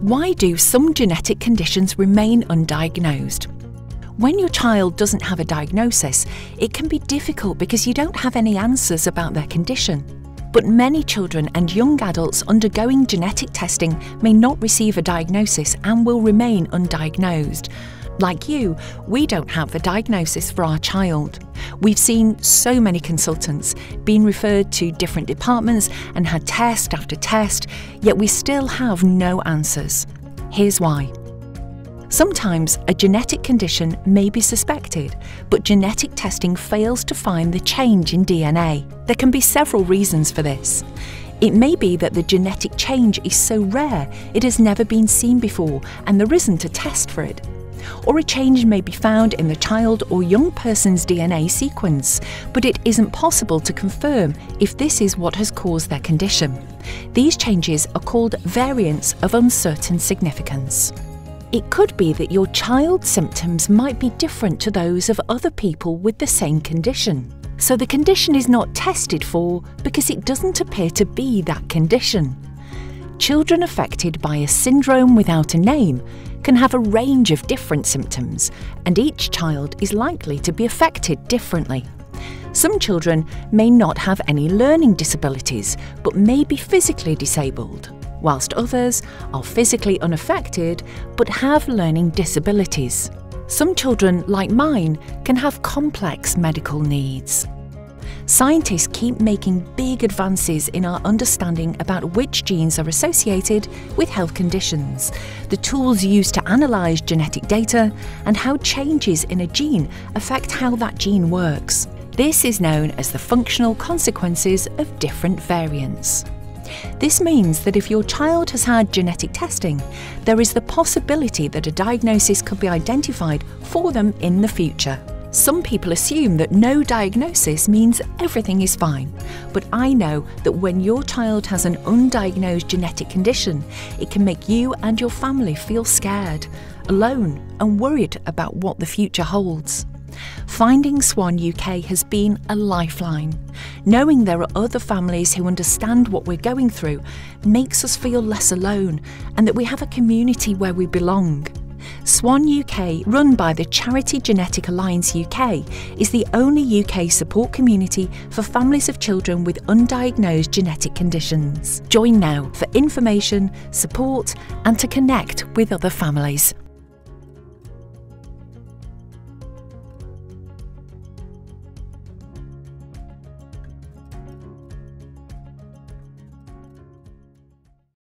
Why do some genetic conditions remain undiagnosed? When your child doesn't have a diagnosis, it can be difficult because you don't have any answers about their condition. But many children and young adults undergoing genetic testing may not receive a diagnosis and will remain undiagnosed. Like you, we don't have a diagnosis for our child. We've seen so many consultants, been referred to different departments, and had test after test, yet we still have no answers. Here's why. Sometimes a genetic condition may be suspected, but genetic testing fails to find the change in DNA. There can be several reasons for this. It may be that the genetic change is so rare it has never been seen before and there isn't a test for it. Or a change may be found in the child or young person's DNA sequence, but it isn't possible to confirm if this is what has caused their condition. These changes are called variants of uncertain significance. It could be that your child's symptoms might be different to those of other people with the same condition. So the condition is not tested for because it doesn't appear to be that condition. Children affected by a syndrome without a name can have a range of different symptoms, and each child is likely to be affected differently. Some children may not have any learning disabilities but may be physically disabled whilst others are physically unaffected but have learning disabilities. Some children, like mine, can have complex medical needs. Scientists keep making big advances in our understanding about which genes are associated with health conditions, the tools used to analyse genetic data, and how changes in a gene affect how that gene works. This is known as the functional consequences of different variants. This means that if your child has had genetic testing, there is the possibility that a diagnosis could be identified for them in the future. Some people assume that no diagnosis means everything is fine, but I know that when your child has an undiagnosed genetic condition, it can make you and your family feel scared, alone, and worried about what the future holds. Finding Swan UK has been a lifeline. Knowing there are other families who understand what we're going through makes us feel less alone and that we have a community where we belong. Swan UK, run by the charity Genetic Alliance UK, is the only UK support community for families of children with undiagnosed genetic conditions. Join now for information, support, and to connect with other families.